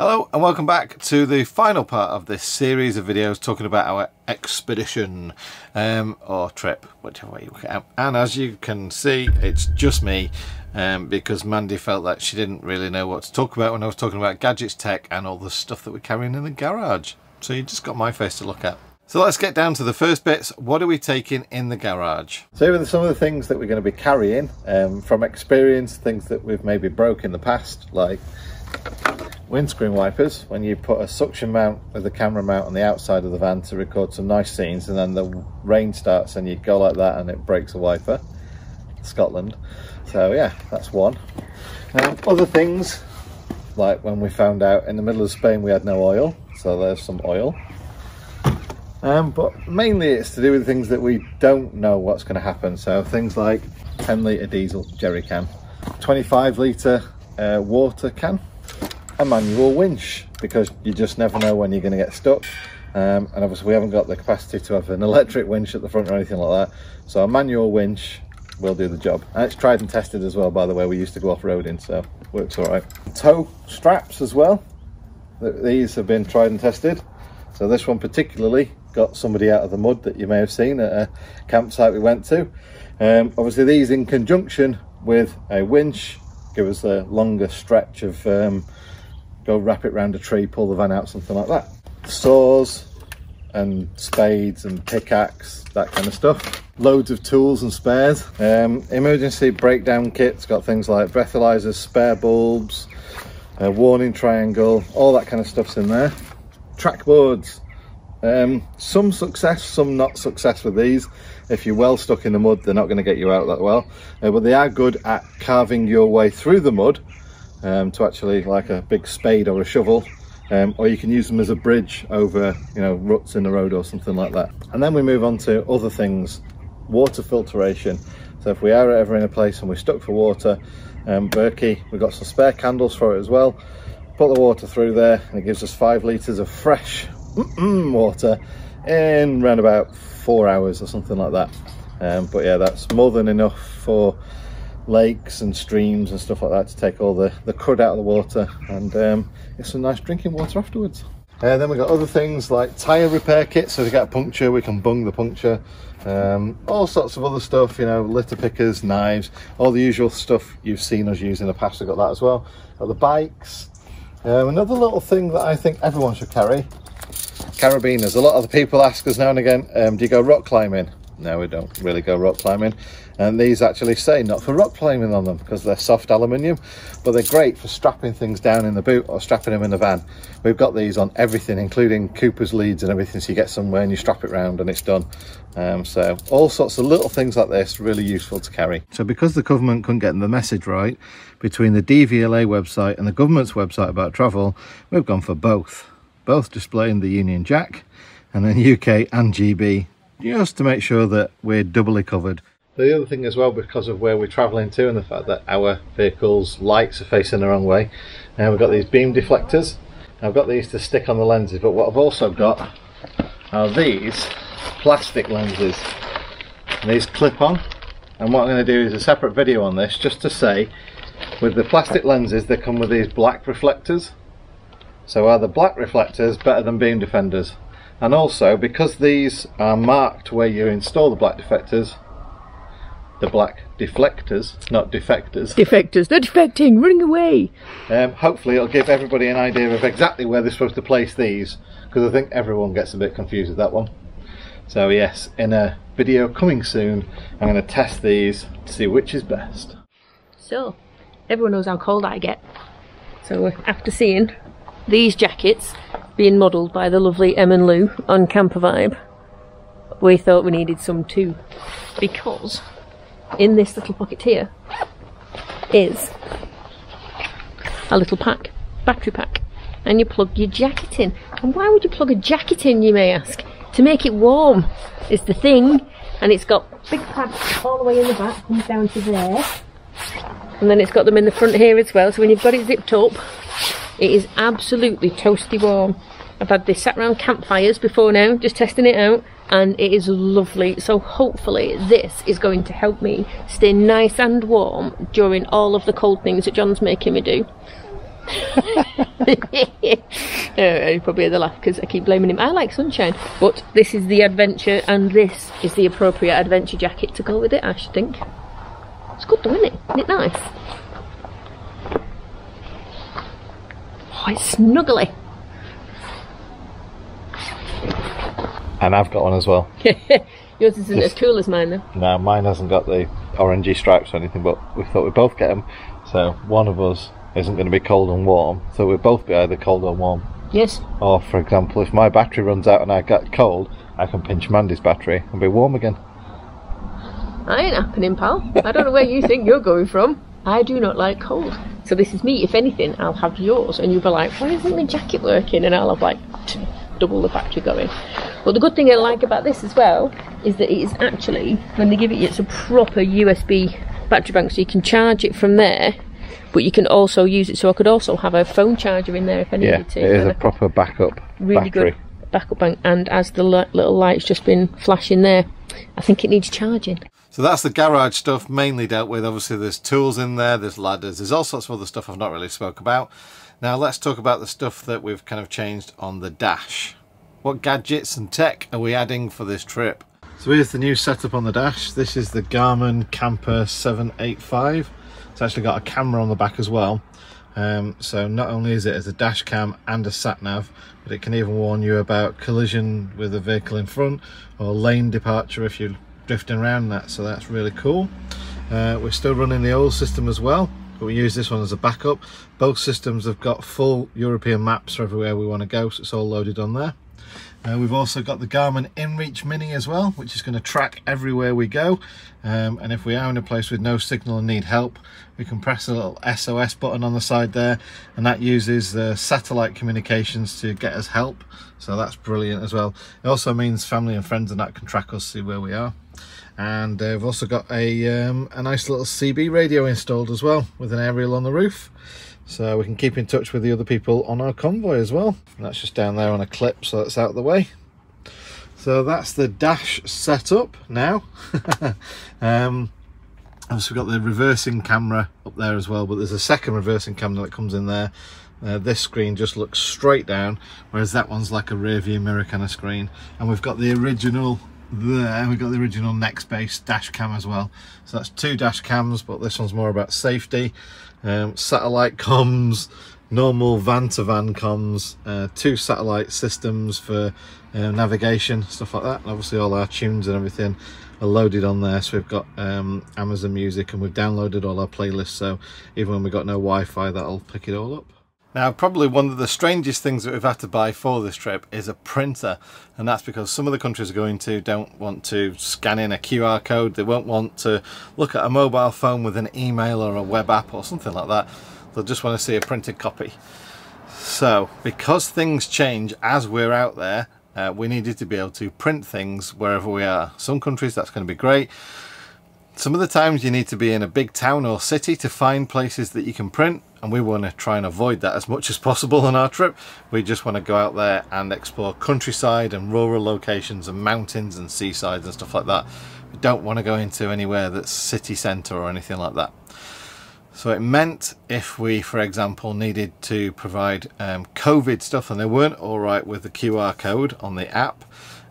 Hello and welcome back to the final part of this series of videos talking about our expedition um, or trip, whichever way you look at it. And as you can see, it's just me um, because Mandy felt that she didn't really know what to talk about when I was talking about gadgets, tech and all the stuff that we're carrying in the garage. So you just got my face to look at. So let's get down to the first bits. What are we taking in the garage? So here are some of the things that we're going to be carrying um, from experience, things that we've maybe broke in the past, like windscreen wipers when you put a suction mount with a camera mount on the outside of the van to record some nice scenes and then the rain starts and you go like that and it breaks a wiper. Scotland. So yeah that's one. Um, other things like when we found out in the middle of Spain we had no oil so there's some oil. Um, but mainly it's to do with things that we don't know what's going to happen. So things like 10 litre diesel jerry can 25 litre uh, water can a manual winch because you just never know when you're going to get stuck. Um, and obviously we haven't got the capacity to have an electric winch at the front or anything like that. So a manual winch will do the job. And it's tried and tested as well by the way. We used to go off-roading so works all right. Tow straps as well. These have been tried and tested. So this one particularly got somebody out of the mud that you may have seen at a campsite we went to. Um, obviously these in conjunction with a winch give us a longer stretch of um, go wrap it around a tree, pull the van out, something like that. Saws and spades and pickaxe, that kind of stuff. Loads of tools and spares. Um, emergency breakdown kits, got things like breathalyzers, spare bulbs, a warning triangle, all that kind of stuff's in there. Track boards. Um, some success, some not success with these. If you're well stuck in the mud, they're not going to get you out that well. Uh, but they are good at carving your way through the mud um, to actually like a big spade or a shovel um, or you can use them as a bridge over you know ruts in the road or something like that. And then we move on to other things water filtration. So if we are ever in a place and we're stuck for water um, Berkey we've got some spare candles for it as well. Put the water through there and it gives us five litres of fresh water in around about four hours or something like that. Um, but yeah that's more than enough for lakes and streams and stuff like that to take all the, the crud out of the water and um, get some nice drinking water afterwards. Uh, then we've got other things like tyre repair kits, so if you get a puncture, we can bung the puncture. Um, all sorts of other stuff, you know, litter pickers, knives, all the usual stuff you've seen us use in the past, we've got that as well. Got the bikes. Um, another little thing that I think everyone should carry, carabiners. A lot of the people ask us now and again, um, do you go rock climbing? No, we don't really go rock climbing. And these actually say not for rock climbing on them because they're soft aluminium but they're great for strapping things down in the boot or strapping them in the van. We've got these on everything including cooper's leads and everything so you get somewhere and you strap it round and it's done. Um, so all sorts of little things like this really useful to carry. So because the government couldn't get the message right between the dvla website and the government's website about travel we've gone for both. Both displaying the union jack and then uk and gb just to make sure that we're doubly covered the other thing as well, because of where we're travelling to and the fact that our vehicle's lights are facing the wrong way, now we've got these beam deflectors. I've got these to stick on the lenses, but what I've also got are these plastic lenses. And these clip on, and what I'm going to do is a separate video on this, just to say, with the plastic lenses, they come with these black reflectors. So are the black reflectors better than beam defenders? And also, because these are marked where you install the black deflectors, the black deflectors, not defectors. Defectors, they're defecting, running away. Um, hopefully it'll give everybody an idea of exactly where they're supposed to place these, because I think everyone gets a bit confused with that one. So yes, in a video coming soon, I'm going to test these to see which is best. So, everyone knows how cold I get. So after seeing these jackets being modelled by the lovely Em and Lou on Camper Vibe, we thought we needed some too. Because in this little pocket here is a little pack, battery pack, and you plug your jacket in. And why would you plug a jacket in, you may ask? To make it warm is the thing, and it's got big pads all the way in the back, comes down to there, and then it's got them in the front here as well, so when you've got it zipped up, it is absolutely toasty warm. I've had this sat around campfires before now, just testing it out, and it is lovely so hopefully this is going to help me stay nice and warm during all of the cold things that John's making me do oh, you probably hear the laugh because I keep blaming him. I like sunshine, but this is the adventure, and this is the appropriate adventure jacket to go with it. I should think. It's good though, isn't it? Isn't it nice? It's snuggly. And I've got one as well. Yours isn't as cool as mine though. No, mine hasn't got the orangey stripes or anything, but we thought we'd both get them. So one of us isn't going to be cold and warm, so we'll both be either cold or warm. Yes. Or, for example, if my battery runs out and I get cold, I can pinch Mandy's battery and be warm again. I ain't happening, pal. I don't know where you think you're going from. I do not like cold. So this is me. If anything, I'll have yours, and you'll be like, "Why isn't my jacket working?" And I'll have like double the battery going. But the good thing I like about this as well is that it is actually when they give it you, it's a proper USB battery bank, so you can charge it from there. But you can also use it, so I could also have a phone charger in there if I Yeah, needed to. it is a proper backup really battery. good backup bank. And as the little light's just been flashing there, I think it needs charging. So that's the garage stuff mainly dealt with. Obviously, there's tools in there, there's ladders, there's all sorts of other stuff I've not really spoke about. Now let's talk about the stuff that we've kind of changed on the dash. What gadgets and tech are we adding for this trip? So here's the new setup on the dash. This is the Garmin Camper 785. It's actually got a camera on the back as well. Um, so not only is it as a dash cam and a sat nav, but it can even warn you about collision with a vehicle in front or lane departure if you're drifting around that. So that's really cool. Uh, we're still running the old system as well, but we use this one as a backup. Both systems have got full European maps for everywhere we want to go, so it's all loaded on there. Uh, we've also got the Garmin InReach Mini as well, which is going to track everywhere we go. Um, and if we are in a place with no signal and need help, we can press a little SOS button on the side there, and that uses uh, satellite communications to get us help. So that's brilliant as well. It also means family and friends and that can track us, see where we are. And uh, we've also got a, um, a nice little CB radio installed as well, with an aerial on the roof so we can keep in touch with the other people on our convoy as well. And that's just down there on a clip so that's out of the way. So that's the dash setup now. Um obviously we've got the reversing camera up there as well but there's a second reversing camera that comes in there. Uh, this screen just looks straight down whereas that one's like a rear view mirror kind of screen. And we've got the original there we've got the original Nextbase dash cam as well. So that's two dash cams but this one's more about safety um, satellite comms normal van to van comms uh, two satellite systems for uh, navigation stuff like that. And obviously all our tunes and everything are loaded on there. So we've got um, Amazon Music and we've downloaded all our playlists. So even when we've got no Wi-Fi that'll pick it all up now, probably one of the strangest things that we've had to buy for this trip is a printer, and that's because some of the countries we're going to don't want to scan in a QR code, they won't want to look at a mobile phone with an email or a web app or something like that, they'll just want to see a printed copy. So, because things change as we're out there, uh, we needed to be able to print things wherever we are. Some countries that's going to be great, some of the times you need to be in a big town or city to find places that you can print and we want to try and avoid that as much as possible on our trip. We just want to go out there and explore countryside and rural locations and mountains and seasides and stuff like that. We don't want to go into anywhere that's city centre or anything like that. So it meant if we, for example, needed to provide um, COVID stuff and they weren't all right with the QR code on the app,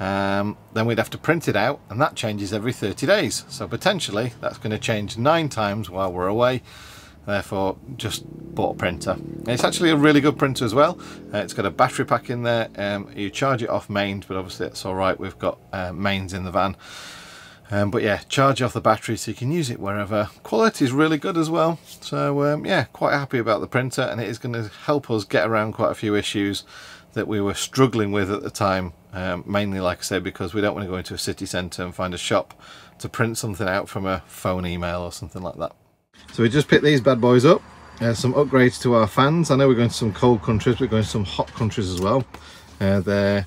um, then we'd have to print it out and that changes every 30 days. So potentially that's going to change nine times while we're away. Therefore, just bought a printer. It's actually a really good printer as well. Uh, it's got a battery pack in there. Um, you charge it off mains, but obviously that's all right. We've got uh, mains in the van. Um, but yeah, charge off the battery so you can use it wherever. Quality is really good as well. So um, yeah, quite happy about the printer and it is going to help us get around quite a few issues that we were struggling with at the time. Um, mainly, like I said, because we don't want to go into a city centre and find a shop to print something out from a phone email or something like that. So we just picked these bad boys up. Uh, some upgrades to our fans. I know we're going to some cold countries, we're going to some hot countries as well. Uh, they're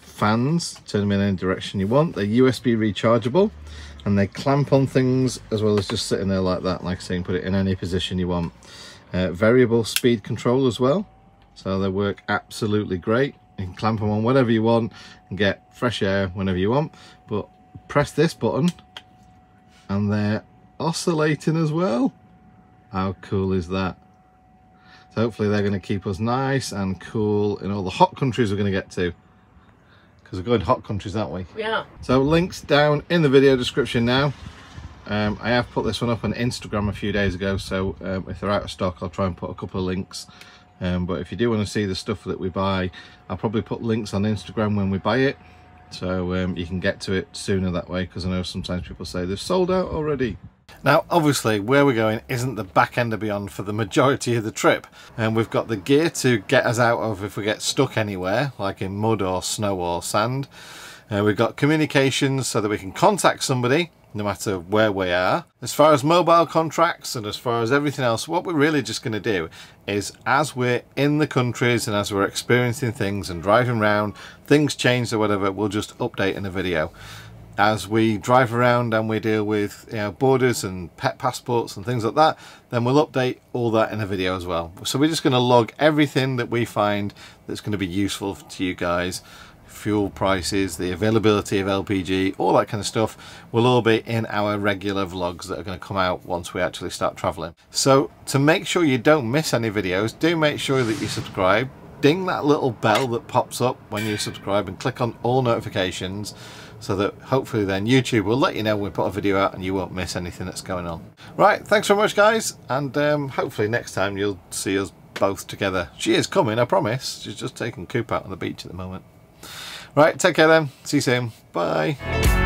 fans, turn them in any direction you want. They're USB rechargeable and they clamp on things as well as just sitting there like that, like saying put it in any position you want. Uh, variable speed control as well. So they work absolutely great. You can clamp them on whatever you want and get fresh air whenever you want. But press this button and they're oscillating as well. How cool is that? So hopefully they're going to keep us nice and cool in all the hot countries we're going to get to. Because we're going hot countries, aren't we? Yeah. So links down in the video description now. Um, I have put this one up on Instagram a few days ago, so um, if they're out of stock, I'll try and put a couple of links. Um, but if you do want to see the stuff that we buy, I'll probably put links on Instagram when we buy it. So um, you can get to it sooner that way, because I know sometimes people say they've sold out already. Now, obviously, where we're going isn't the back end of Beyond for the majority of the trip. And we've got the gear to get us out of if we get stuck anywhere, like in mud or snow or sand. Uh, we've got communications so that we can contact somebody no matter where we are. As far as mobile contracts and as far as everything else, what we're really just going to do is as we're in the countries and as we're experiencing things and driving around, things change or whatever, we'll just update in a video. As we drive around and we deal with you know, borders and pet passports and things like that, then we'll update all that in a video as well. So we're just going to log everything that we find that's going to be useful to you guys fuel prices, the availability of LPG, all that kind of stuff will all be in our regular vlogs that are going to come out once we actually start traveling. So to make sure you don't miss any videos, do make sure that you subscribe. Ding that little bell that pops up when you subscribe and click on all notifications so that hopefully then YouTube will let you know when we put a video out and you won't miss anything that's going on. Right, thanks very much guys and um, hopefully next time you'll see us both together. She is coming, I promise. She's just taking Coop out on the beach at the moment. Right, take care then. See you soon. Bye.